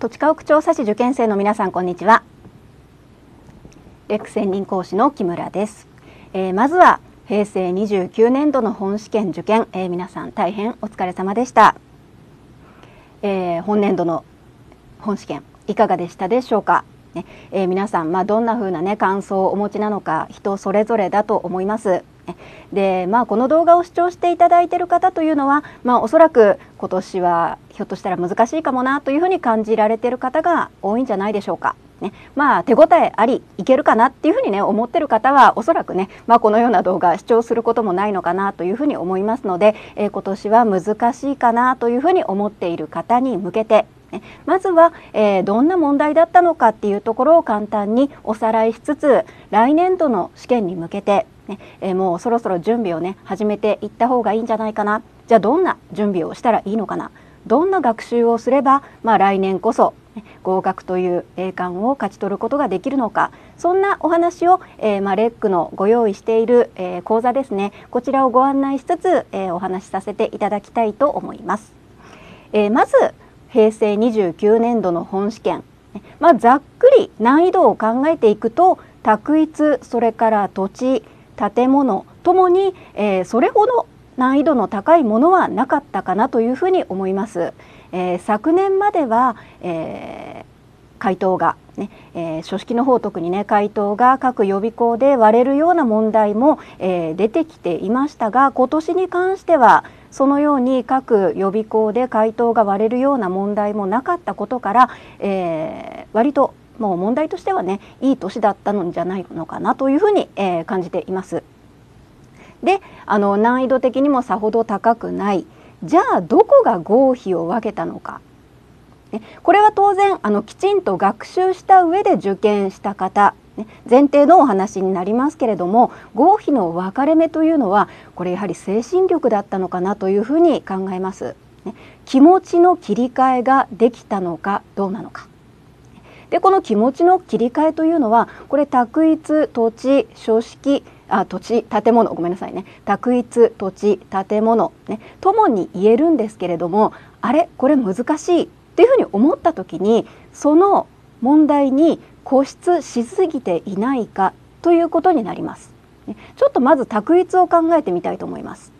土地家屋調査士受験生の皆さんこんにちは。レック専任講師の木村です、えー、まずは平成29年度の本試験受験、えー、皆さん大変お疲れ様でした、えー、本年度の本試験いかがでしたでしょうか？ねえー、皆さん、まあ、どんな風なね感想をお持ちなのか人それぞれだと思います。でまあこの動画を視聴していただいている方というのは、まあ、おそらく今年はひょっとしたら難しいかもなというふうに感じられている方が多いんじゃないでしょうか。ね、まあ手応えありいけるかなっていうふうにね思っている方はおそらくね、まあ、このような動画視聴することもないのかなというふうに思いますので、えー、今年は難しいかなというふうに思っている方に向けてねまずは、えー、どんな問題だったのかっていうところを簡単におさらいしつつ来年度の試験に向けてねえー、もうそろそろ準備をね始めていった方がいいんじゃないかな。じゃあどんな準備をしたらいいのかな。どんな学習をすれば、まあ、来年こそ、ね、合格という栄冠を勝ち取ることができるのか。そんなお話を、えー、まあ、レックのご用意している、えー、講座ですね。こちらをご案内しつつ、え、お話しさせていただきたいと思います。えまず平成29年度の本試験、まあ、ざっくり難易度を考えていくと択一それから土地建物ともに、えー、それほど難易度の高いものはなかったかなというふうに思います。えー、昨年までは、えー、回答が、ねえー、書式の方特にね回答が各予備校で割れるような問題も、えー、出てきていましたが今年に関してはそのように各予備校で回答が割れるような問題もなかったことから、えー、割ともう問題としてはねいい年だったのじゃないのかなというふうに、えー、感じています。であの難易度的にもさほど高くないじゃあどこが合否を分けたのか、ね、これは当然あのきちんと学習した上で受験した方、ね、前提のお話になりますけれども合否の分かれ目というのはこれやはり精神力だったのかなというふうに考えます。ね、気持ちの切り替えができたのかどうなのか。でこの気持ちの切り替えというのはこれ択一土地書式あ土地建物ごめんなさいね択一土地建物ねともに言えるんですけれどもあれこれ難しいっていうふうに思った時にその問題に固執しすぎていないかということになります。ちょっとまず択一を考えてみたいと思います。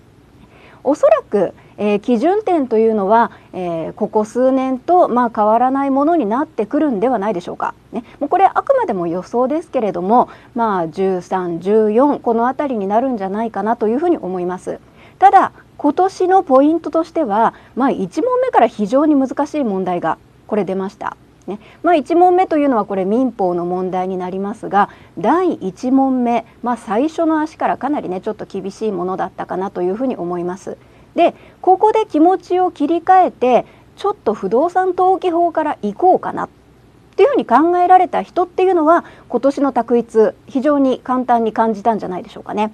おそらくえー、基準点というのは、えー、ここ数年と、まあ、変わらないものになってくるんではないでしょうか。ね、もうこれあくまでも予想ですけれども、まあ、1314この辺りになるんじゃないかなというふうに思います。ただ今年のポイントとしては、まあ、1問目から非常に難しい問題がこれ出ました。ねまあ、1問目というのはこれ民法の問題になりますが第1問目、まあ、最初の足からかなりねちょっと厳しいものだったかなというふうに思います。でここで気持ちを切り替えてちょっと不動産登記法から行こうかなっていうふうに考えられた人っていうのは今年の択一非常に簡単に感じたんじゃないでしょうかね。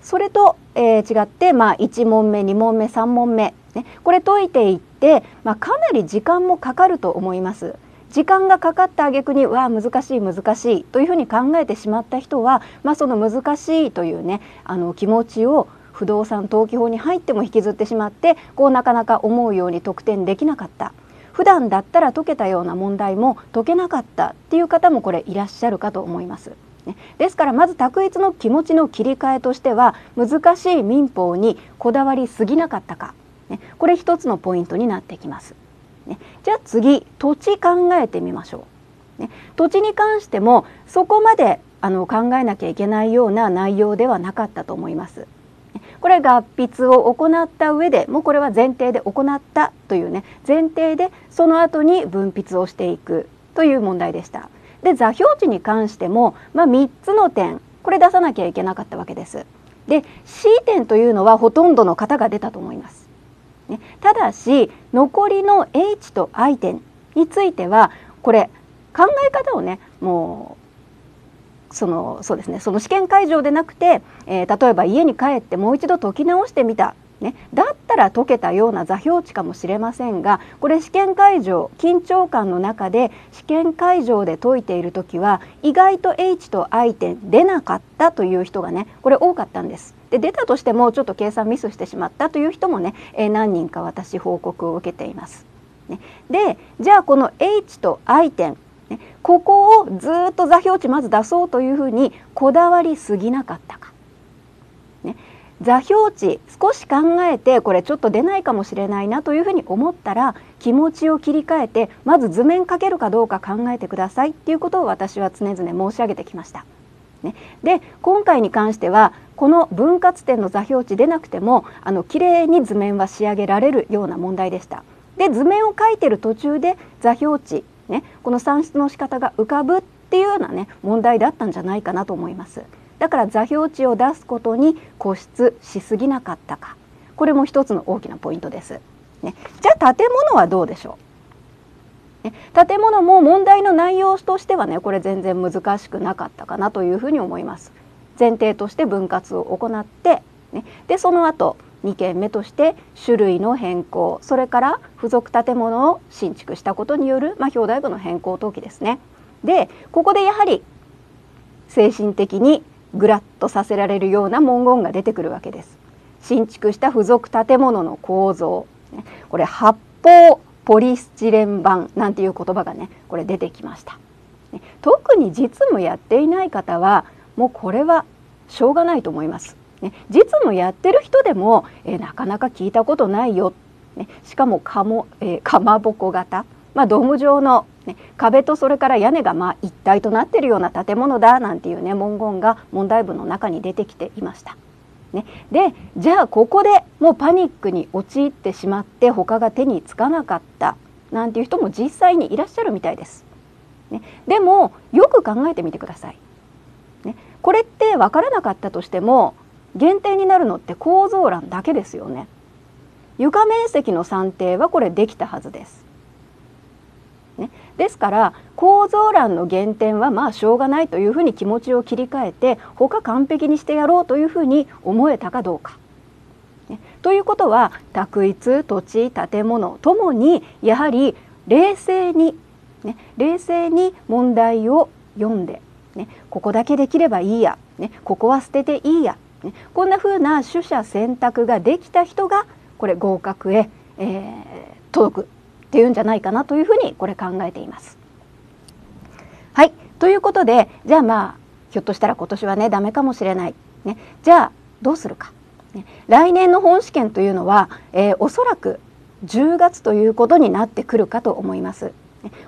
それと、えー、違って、まあ、1問目2問目3問目、ね、これ解いていって、まあ、かなり時間もかかると思います。時間がかかった挙句にわあ難しい難しいというふうに考えてしまった人は、まあ、その難しいというねあの気持ちを不動産登記法に入っても引きずってしまってこうなかなか思うように得点できなかった普段だったら解けたような問題も解けなかったっていう方もこれいらっしゃるかと思います。ですからまず択一の気持ちの切り替えとしては難しい民法にこだわりすぎなかったか、ね、これ一つのポイントになってきます。ね、じゃあ次土地考えてみましょう。ね、土地に関してもそこまであの考えなきゃいけないような内容ではなかったと思います。これ合筆を行った上でもうこれは前提で行ったというね前提でその後に分筆をしていくという問題でした。で座標値に関しても、まあ、3つの点これ出さなきゃいけなかったわけです。で C 点というのはほとんどの方が出たと思います。ね、ただし残りの H と I 点についてはこれ考え方をねもうそのそうですねその試験会場でなくて、えー、例えば家に帰ってもう一度解き直してみた、ね、だったら解けたような座標値かもしれませんがこれ試験会場緊張感の中で試験会場で解いている時は意外と H と I 点出なかったという人がねこれ多かったんです。で出たとしてもちょっと計算ミスしてしまったという人もね、えー、何人か私報告を受けています。ね、でじゃあこの H と I 点、ここをずっと座標値まず出そうというふうにこだわりすぎなかったか。ね、座標値少し考えてこれちょっと出ないかもしれないなというふうに思ったら気持ちを切り替えてまず図面かけるかどうか考えてくださいっていうことを私は常々申し上げてきました。ね、で今回に関してはこの分割点の座標値出なくてもあの綺麗に図面は仕上げられるような問題でした。で図面を描いてる途中で座標値、ね、この算出の仕方が浮かぶっていうようなね問題だったんじゃないかなと思います。だから座標値を出すことに固執しすぎなかったかこれも一つの大きなポイントです。ね、じゃあ建物はどうでしょう、ね、建物も問題の内容としてはねこれ全然難しくなかったかなというふうに思います。前提として分割を行って、ね、でその後2件目として種類の変更それから付属建物を新築したことによる、まあ、表題部の変更登記ですね。でここでやはり精神的にぐらっとさせられるような文言が出てくるわけです。新築した付属建物の構造これ発泡ポリスチレン板なんていう言葉がねこれ出てきました。特に実務やっていない方はもうこれはしょうがないと思います。ね、実務やってる人でも、えなかなか聞いたことないよ、ね、しかもかも、えー、かまぼこ型、まあ、ドーム状の、ね、壁とそれから屋根がまあ一体となってるような建物だなんていうね文言が問題文の中に出てきていました。ね、でじゃあここでもうパニックに陥ってしまって他が手につかなかったなんていう人も実際にいらっしゃるみたいです。ね、でもよく考えてみてください。ね、これって分からなかったとしても限定になるのって構造欄だけですよね。床面積の算定はこれできたはずです。ね、ですから構造欄の減点はまあしょうがないというふうに気持ちを切り替えて他完璧にしてやろうというふうに思えたかどうか。ね、ということは択一土地建物ともにやはり冷静に、ね、冷静に問題を読んで、ね、ここだけできればいいや、ね、ここは捨てていいや。ね、こんな風な取捨選択ができた人がこれ合格へ、えー、届くっていうんじゃないかなというふうにこれ考えています。はいということでじゃあまあひょっとしたら今年はねダメかもしれない。ね、じゃあどうするか。ね、来年の本試験というのは、えー、おそらく10月ということになってくるかと思います。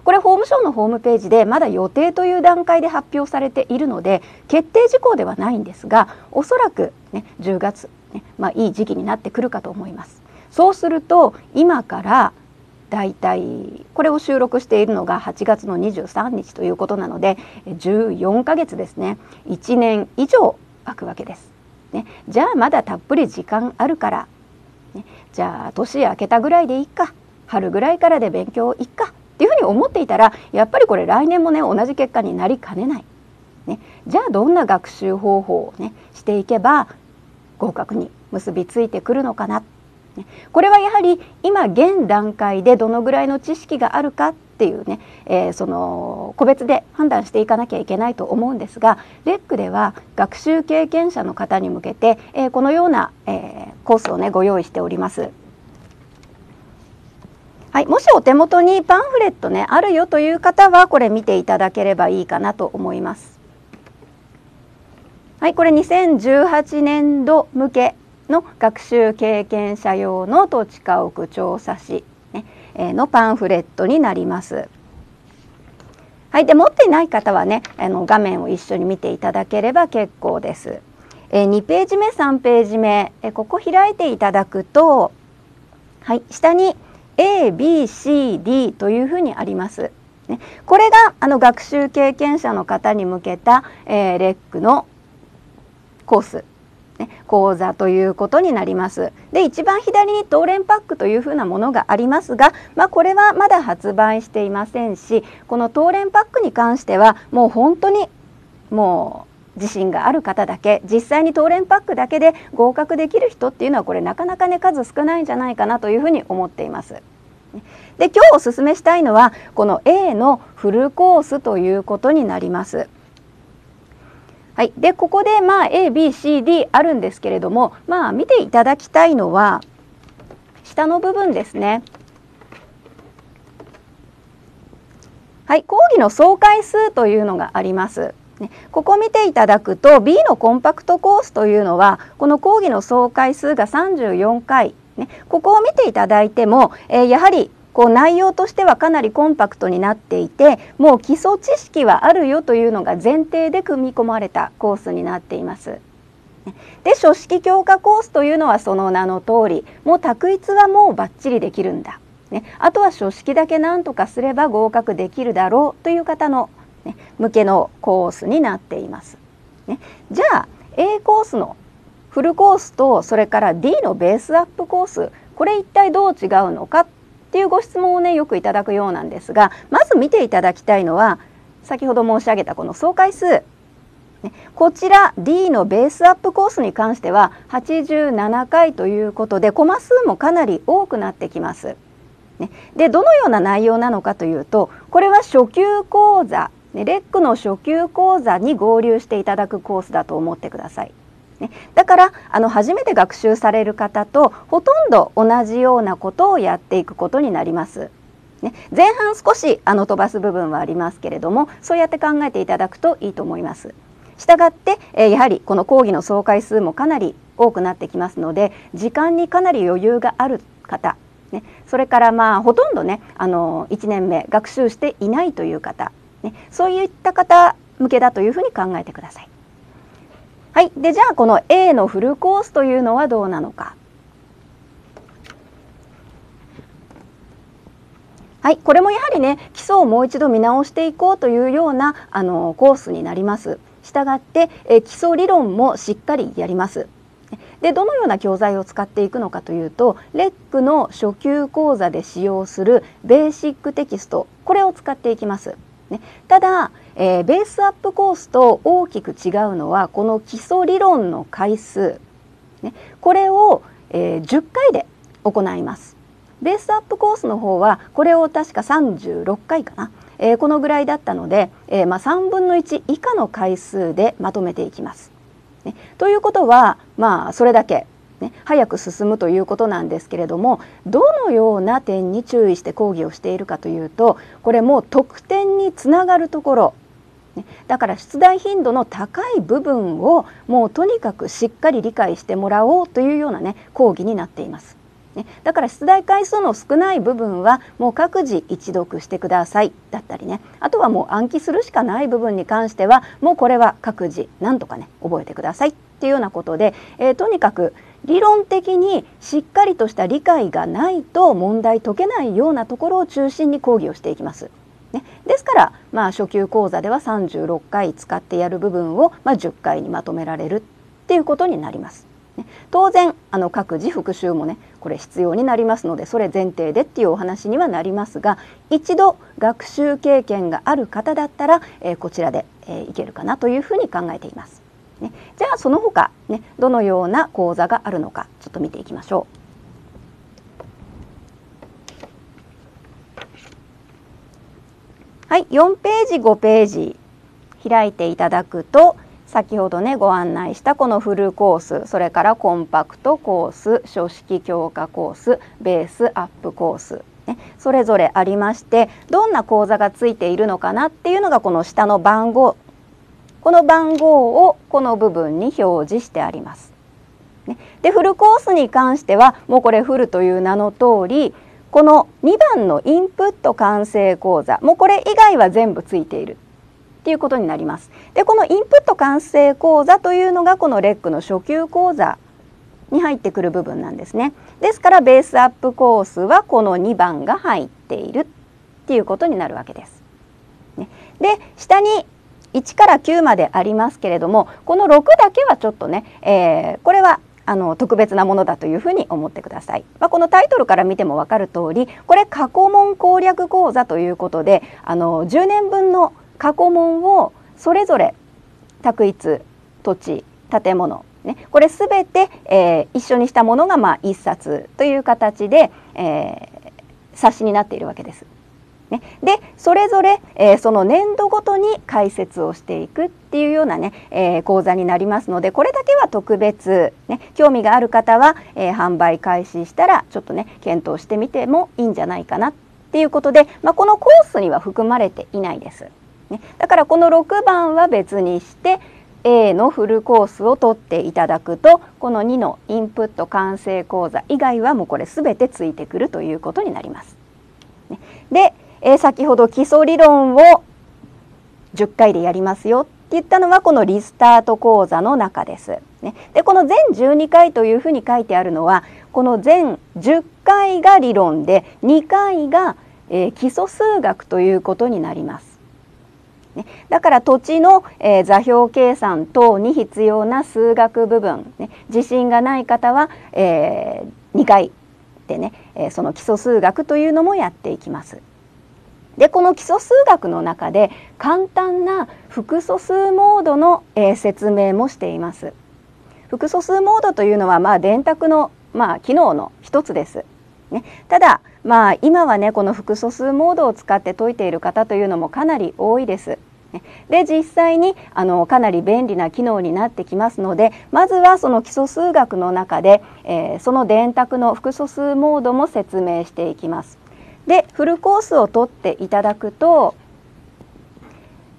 これ法務省のホームページでまだ予定という段階で発表されているので決定事項ではないんですがおそらく、ね、10月、ねまあ、いい時期になってくるかと思います。そうすると今からだいたいこれを収録しているのが8月の23日ということなので14ヶ月ですね1年以上空くわけです。ね、じゃあまだたっぷり時間あるから、ね、じゃあ年明けたぐらいでいいか春ぐらいからで勉強いっかっていうふうに思っていたらやっぱりこれ来年もね同じ結果になりかねない。ね、じゃあどんな学習方法をねしていけば合格に結びついてくるのかな。ね、これはやはり今現段階でどのぐらいの知識があるかっていうね、えー、その個別で判断していかなきゃいけないと思うんですがレックでは学習経験者の方に向けて、えー、このような、えー、コースをねご用意しております。はい、もしお手元にパンフレットねあるよという方はこれ見ていただければいいかなと思います。はい、これ2018年度向けの学習経験者用の土地家屋調査士、ね、えのパンフレットになります。はい、で持っていない方はねあの画面を一緒に見ていただければ結構です。え2ページ目3ページ目えここ開いていただくと、はい、下に A、B、C、D というふうにあります。ね、これがあの学習経験者の方に向けた、えー、レックのコース、ね、講座ということになります。で一番左に東連パックというふうなものがありますが、まあ、これはまだ発売していませんしこの東連パックに関してはもう本当にもう自信がある方だけ実際に東連パックだけで合格できる人っていうのはこれなかなかね数少ないんじゃないかなというふうに思っています。で今日おすすめしたいのはこの A のフルコースということになります。はい、でここでまあ ABCD あるんですけれどもまあ見ていただきたいのは下の部分ですね。はい、講義の総回数というのがあります。ね、ここ見ていただくと B のコンパクトコースというのはこの講義の総回数が34回、ね、ここを見ていただいても、えー、やはりこう内容としてはかなりコンパクトになっていてもう基礎知識はあるよというのが前提で組み込まれたコースになっています。で書式強化コースというのはその名の通りもう択一はもうバッチリできるんだ、ね、あとは書式だけ何とかすれば合格できるだろうという方のね、向けのコースになっています。ね、じゃあ A コースのフルコースとそれから D のベースアップコースこれ一体どう違うのかっていうご質問をねよくいただくようなんですがまず見ていただきたいのは先ほど申し上げたこの総回数こちら D のベースアップコースに関しては87回ということでコマ数もかなり多くなってきます。ねでどのような内容なのかというとこれは初級講座ね、レックの初級講座に合流していただくコースだと思ってください。ね、だからあの初めて学習される方とほとんど同じようなことをやっていくことになります。ね、前半少しあの飛ばす部分はありますけれどもそうやって考えていただくといいと思います。したがって、えー、やはりこの講義の総回数もかなり多くなってきますので時間にかなり余裕がある方、ね、それからまあほとんどねあの1年目学習していないという方ね、そういった方向けだというふうに考えてください。はい、でじゃあこの A のフルコースというのはどうなのか。はい、これもやはりね基礎をもう一度見直していこうというようなあのコースになります。したがってえ基礎理論もしっかりやります。でどのような教材を使っていくのかというとレックの初級講座で使用するベーシックテキストこれを使っていきます。ね、ただ、えー、ベースアップコースと大きく違うのはこの基礎理論の回数、ね、これを、えー、10回で行います。ベースアップコースの方はこれを確か36回かな、えー、このぐらいだったので、えーまあ、3分の1以下の回数でまとめていきます。ね、ということはまあそれだけね、早く進むということなんですけれどもどのような点に注意して講義をしているかというとこれも得点につながるところ、ね、だから出題頻度の高い部分をもうとにかくしっかり理解してもらおうというようなね講義になっています。ね、だから出題回数の少ない部分はもう各自一読してください。だったりね。あとはもう暗記するしかない部分に関してはもうこれは各自なんとかね覚えてくださいっていうようなことで、えー、とにかく理論的にしっかりとした理解がないと問題解けないようなところを中心に講義をしていきます。ね、ですから、まあ、初級講座では36回使ってやる部分を、まあ、10回にまとめられるっていうことになります。ね、当然あの各自復習もねこれ必要になりますのでそれ前提でっていうお話にはなりますが一度学習経験がある方だったら、えー、こちらで、えー、いけるかなというふうに考えています。ね、じゃあその他、ね、どのような講座があるのかちょっと見ていきましょう。はい、4ページ5ページ開いていただくと先ほどねご案内したこのフルコースそれからコンパクトコース書式強化コースベースアップコース、ね、それぞれありましてどんな講座がついているのかなっていうのがこの下の番号この番号をこの部分に表示してあります。でフルコースに関してはもうこれフルという名の通りこの2番のインプット完成講座もうこれ以外は全部ついているっていうことになります。でこのインプット完成講座というのがこのレックの初級講座に入ってくる部分なんですね。ですからベースアップコースはこの2番が入っているっていうことになるわけです。ね、で下に1から9までありますけれどもこの6だけはちょっとね、えー、これはあの特別なものだというふうに思ってください。まあ、このタイトルから見ても分かる通りこれ過去問攻略講座ということであの10年分の過去問をそれぞれ択一土地建物ね、これすべて、えー、一緒にしたものがまあ一冊という形で、えー、冊子になっているわけです。ね、でそれぞれ、えー、その年度ごとに解説をしていくっていうようなね、えー、講座になりますのでこれだけは特別、ね、興味がある方は、えー、販売開始したらちょっとね検討してみてもいいんじゃないかなっていうことで、まあ、このコースには含まれていないです。ね、だからこの6番は別にして A のフルコースを取っていただくとこの2のインプット完成講座以外はもうこれ全てついてくるということになります。ね、で、え、先ほど基礎理論を10回でやりますよって言ったのはこのリスタート講座の中です。ね、でこの全12回というふうに書いてあるのはこの全10回が理論で2回が、えー、基礎数学ということになります。ね、だから土地の、えー、座標計算等に必要な数学部分、ね、自信がない方は、えー、2回でね、え、その基礎数学というのもやっていきます。でこの基礎数学の中で簡単な複素数モードの、えー、説明もしています。複素数モードというのはまあ電卓のまあ機能の一つです。ね、ただまあ今はねこの複素数モードを使って解いている方というのもかなり多いです。で実際にあのかなり便利な機能になってきますのでまずはその基礎数学の中で、えー、その電卓の複素数モードも説明していきます。でフルコースを取っていただくと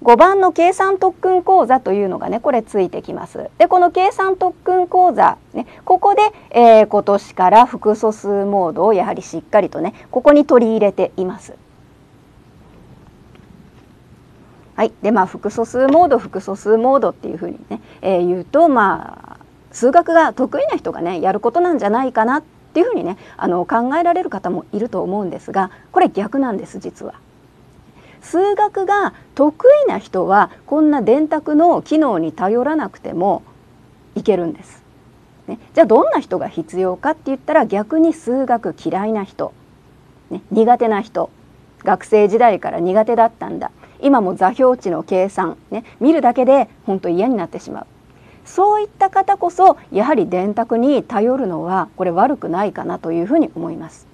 5番の計算特訓講座というのがねこれついてきます。でこの計算特訓講座、ね、ここで、えー、今年から複素数モードをやはりしっかりとねここに取り入れています。はい、でまあ複素数モード複素数モードっていうふうにね、えー、言うとまあ数学が得意な人がねやることなんじゃないかなっていうふうにねあの考えられる方もいると思うんですがこれ逆なんです実は。数学が得意な人はこんな電卓の機能に頼らなくてもいけるんです。ね、じゃあどんな人が必要かって言ったら逆に数学嫌いな人、ね、苦手な人。学生時代から苦手だったんだ。今も座標値の計算、ね、見るだけで本当嫌になってしまう。そういった方こそやはり電卓に頼るのはこれ悪くないかなというふうに思います。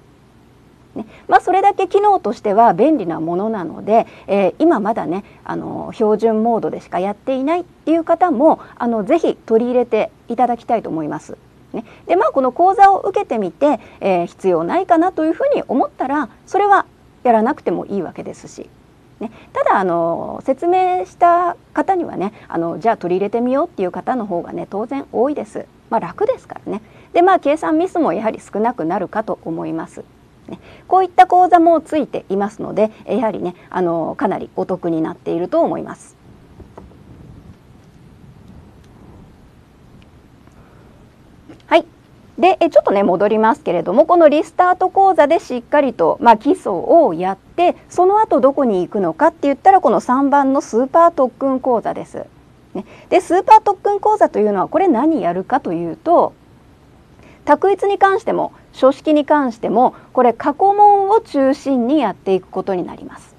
ねまあ、それだけ機能としては便利なものなので、えー、今まだねあの標準モードでしかやっていないっていう方もあのぜひ取り入れていただきたいと思います。ね、でまあこの講座を受けてみて、えー、必要ないかなというふうに思ったらそれはやらなくてもいいわけですし。ね、ただあの説明した方にはねあのじゃあ取り入れてみようっていう方の方がね当然多いです。まあ、楽ですからね。でまあ計算ミスもやはり少なくなるかと思います。ね、こういった講座もついていますのでやはりねあのかなりお得になっていると思います。はいでちょっとね戻りますけれどもこのリスタート講座でしっかりと、まあ、基礎をやってその後どこに行くのかって言ったらこの3番のスーパー特訓講座です。ね、でスーパー特訓講座というのはこれ何やるかというと択一に関しても書式に関してもこれ過去問を中心にやっていくことになります。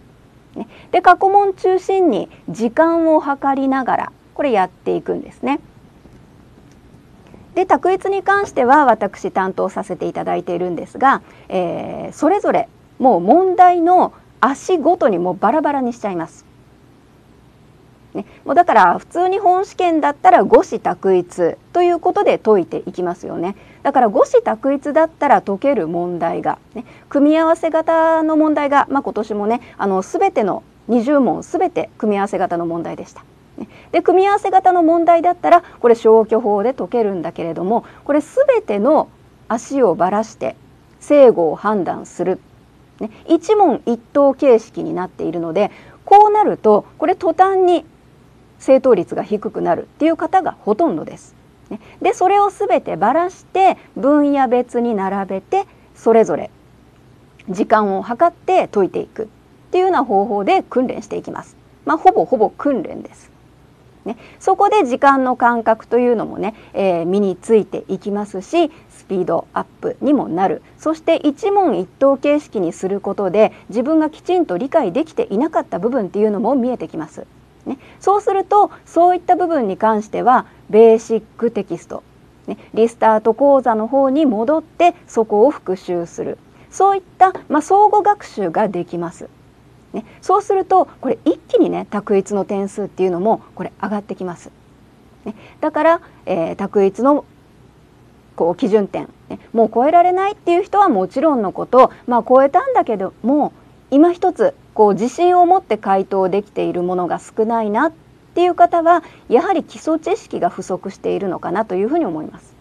ね、で過去問中心に時間を計りながらこれやっていくんですね。で択一に関しては私担当させていただいているんですが、えー、それぞれもう問題の足ごとにもバラバラにしちゃいます。ね、もうだから普通に本試験だったら五子択一ということで解いていきますよね。だから五子択一だったら解ける問題が、ね、組み合わせ型の問題が、まあ、今年もねあの全ての20問全て組み合わせ型の問題でした。で組み合わせ型の問題だったらこれ消去法で解けるんだけれどもこれ全ての足をばらして正誤を判断する、ね、一問一答形式になっているのでこうなるとこれ途端に正答率が低くなるっていう方がほとんどです。ねでそれを全てばらして分野別に並べてそれぞれ時間を計って解いていくっていうような方法で訓練していきます。まあ、ほぼほぼ訓練です。ね、そこで時間の感覚というのもね、えー、身についていきますしスピードアップにもなる。そして一問一答形式にすることで自分がきちんと理解できていなかった部分っていうのも見えてきます。ね、そうするとそういった部分に関してはベーシックテキスト、ね、リスタート講座の方に戻ってそこを復習する。そういった、まあ、相互学習ができます。ね、そうするとこれ一気にね択一の点数っていうのもこれ上がってきます。ね、だから、えー、択一のこう基準点、ね、もう超えられないっていう人はもちろんのこと、まあ、超えたんだけども今一つこう自信を持って回答できているものが少ないなっていう方はやはり基礎知識が不足しているのかなというふうに思います。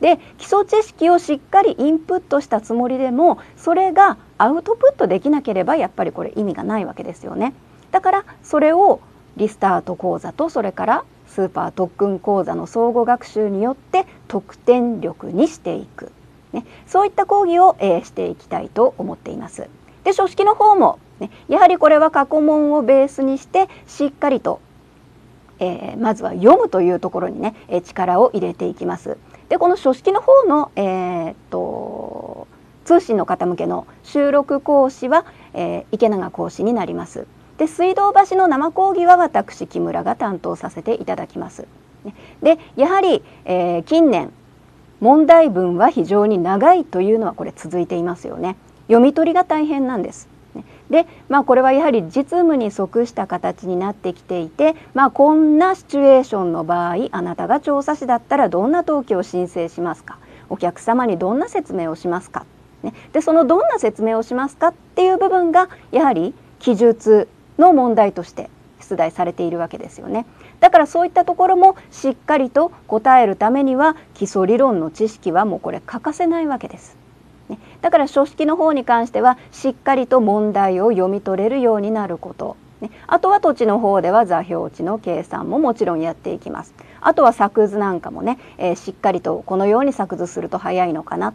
で基礎知識をしっかりインプットしたつもりでもそれがアウトプットできなければやっぱりこれ意味がないわけですよね。だからそれをリスタート講座とそれからスーパー特訓講座の相互学習によって得点力にしていく、ね、そういった講義を、え、していきたいと思っています。で書式の方も、ね、やはりこれは過去問をベースにしてしっかりと、えー、まずは読むというところにね、力を入れていきます。でこの書式の方の、えー、っと通信の方向けの収録講師は、えー、池永講師になります。で水道橋の生講義は私木村が担当させていただきます。でやはり、えー、近年問題文は非常に長いというのはこれ続いていますよね。読み取りが大変なんです。で、まあ、これはやはり実務に即した形になってきていて、まあ、こんなシチュエーションの場合あなたが調査士だったらどんな登記を申請しますか？お客様にどんな説明をしますか、ね、でそのどんな説明をしますか？っていう部分がやはり記述の問題として出題されているわけですよね。だからそういったところもしっかりと答えるためには基礎理論の知識はもうこれ欠かせないわけです。だから書式の方に関してはしっかりと問題を読み取れるようになること、あとは土地の方では座標値の計算ももちろんやっていきます。あとは作図なんかもね、えー、しっかりとこのように作図すると早いのかな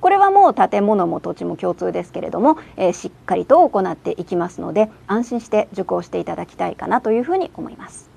これはもう建物も土地も共通ですけれども、えー、しっかりと行っていきますので安心して受講していただきたいかなというふうに思います。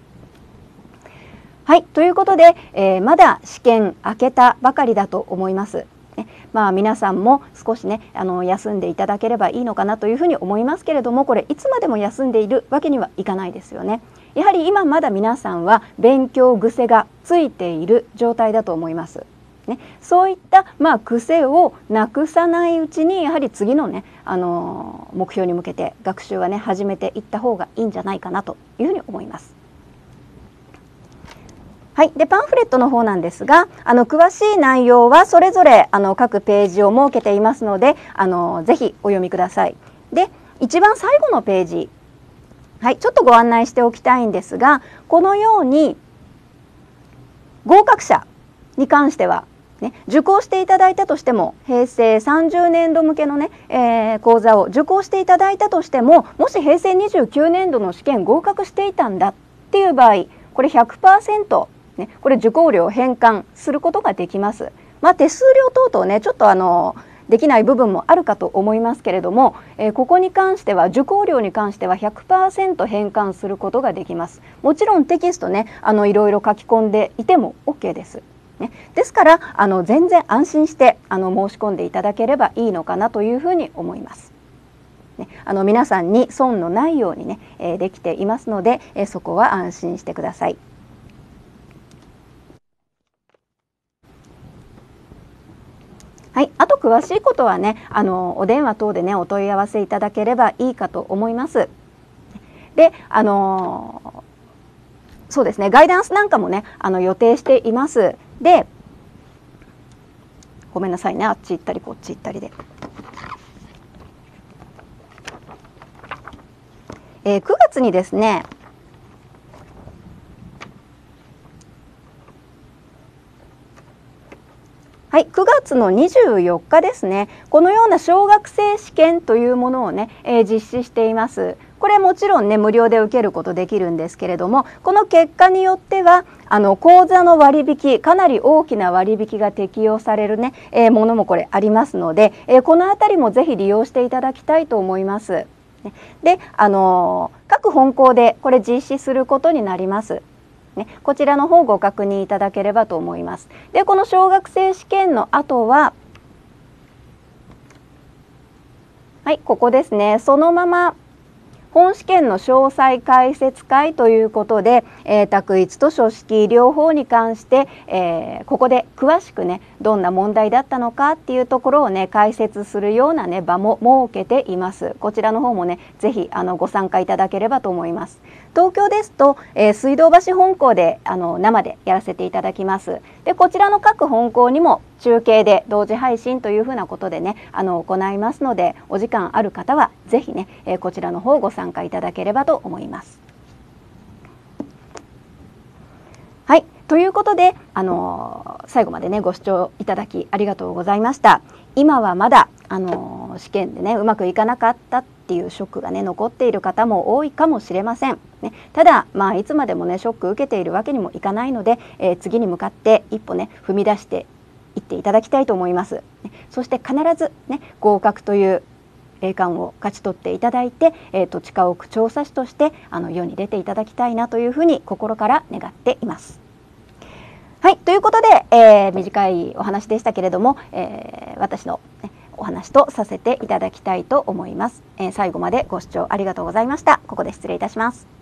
はいということで、えー、まだ試験明けたばかりだと思います。ねまあ、皆さんも少しねあの休んでいただければいいのかなというふうに思いますけれどもこれいつまでも休んでいるわけにはいかないですよね。やはり今まだ皆さんは勉強癖がついている状態だと思います。ね、そういった、まあ、癖をなくさないうちにやはり次のね、あの目標に向けて学習はね始めていった方がいいんじゃないかなというふうに思います。はい、でパンフレットの方なんですがあの詳しい内容はそれぞれあの各ページを設けていますのであのぜひお読みください。で一番最後のページ、はい、ちょっとご案内しておきたいんですがこのように合格者に関してはね、受講していただいたとしても平成30年度向けのね、えー、講座を受講していただいたとしてももし平成29年度の試験合格していたんだっていう場合これ100%ね、これ受講料返還することができます。まあ、手数料等々ねちょっとあのできない部分もあるかと思いますけれども、えー、ここに関しては受講料に関しては100%返還することができます。もちろんテキストねあのいろいろ書き込んでいても OK です。ね、ですからあの全然安心してあの申し込んでいただければいいのかなというふうに思います。ね、あの皆さんに損のないようにね、えー、できていますので、えー、そこは安心してください。はい、あと詳しいことはねあのお電話等でねお問い合わせいただければいいかと思います。であのそうですねガイダンスなんかもねあの予定しています。でごめんなさいねあっち行ったりこっち行ったりで。えー、9月にですねはい、9月の24日ですねこのような小学生試験というものをね、えー、実施していますこれもちろんね無料で受けることできるんですけれどもこの結果によってはあの講座の割引かなり大きな割引が適用されるね、えー、ものもこれありますので、えー、この辺りもぜひ利用していただきたいと思います。で、あの各本校でこれ実施することになります。ね、こちらの方ご確認いただければと思います。でこの小学生試験の後ははいここですね。そのまま本試験の詳細解説会ということで、えー、択一と書式両方に関して、えー、ここで詳しくねどんな問題だったのかっていうところをね解説するようなね場も設けています。こちらの方もねぜひあのご参加いただければと思います。東京ですと、えー、水道橋本校であの生でやらせていただきますでこちらの各本校にも中継で同時配信というふうなことでねあの行いますのでお時間ある方はぜひね、えー、こちらの方ご参加いただければと思います。はいということで、あのー、最後までねご視聴いただきありがとうございました。今はまだ、あのー、試験でねうまくいかなかったっていうショックがね残っている方も多いかもしれません。ね、ただ、まあ、いつまでもねショック受けているわけにもいかないので、えー、次に向かって一歩ね踏み出していっていただきたいと思います。そして必ずね合格という栄冠を勝ち取っていただいて、えーと、地下奥調査士としてあの世に出ていただきたいなというふうに心から願っています。はい。ということで、えー、短いお話でしたけれども、えー、私の、ね、お話とさせていただきたいと思います、えー、最後までご視聴ありがとうございました。ここで失礼いたします。